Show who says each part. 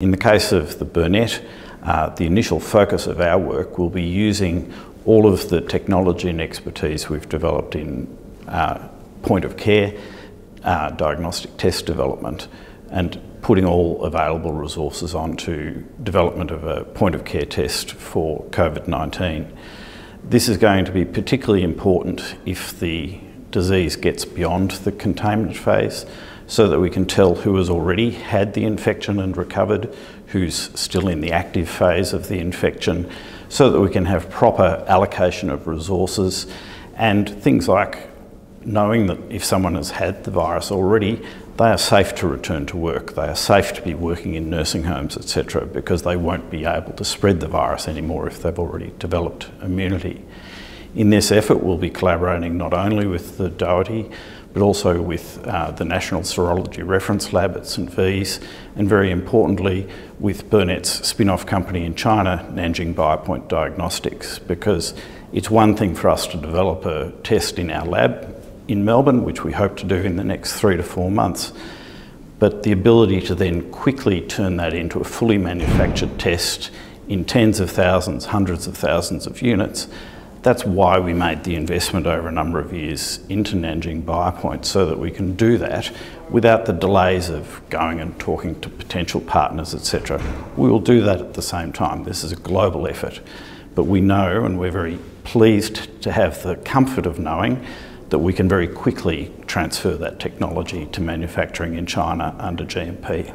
Speaker 1: In the case of the Burnet, uh, the initial focus of our work will be using all of the technology and expertise we've developed in uh, point of care, uh, diagnostic test development, and putting all available resources onto development of a point of care test for COVID-19. This is going to be particularly important if the disease gets beyond the containment phase so that we can tell who has already had the infection and recovered, who's still in the active phase of the infection, so that we can have proper allocation of resources and things like knowing that if someone has had the virus already, they are safe to return to work. They are safe to be working in nursing homes, etc., because they won't be able to spread the virus anymore if they've already developed immunity. In this effort, we'll be collaborating not only with the Doherty, but also with uh, the National Serology Reference Lab at St V's, and very importantly, with Burnet's spin-off company in China, Nanjing Biopoint Diagnostics, because it's one thing for us to develop a test in our lab in Melbourne, which we hope to do in the next three to four months, but the ability to then quickly turn that into a fully manufactured test in tens of thousands, hundreds of thousands of units, that's why we made the investment over a number of years into Nanjing Biopoint so that we can do that without the delays of going and talking to potential partners, etc. We will do that at the same time. This is a global effort. But we know, and we're very pleased to have the comfort of knowing, that we can very quickly transfer that technology to manufacturing in China under GMP.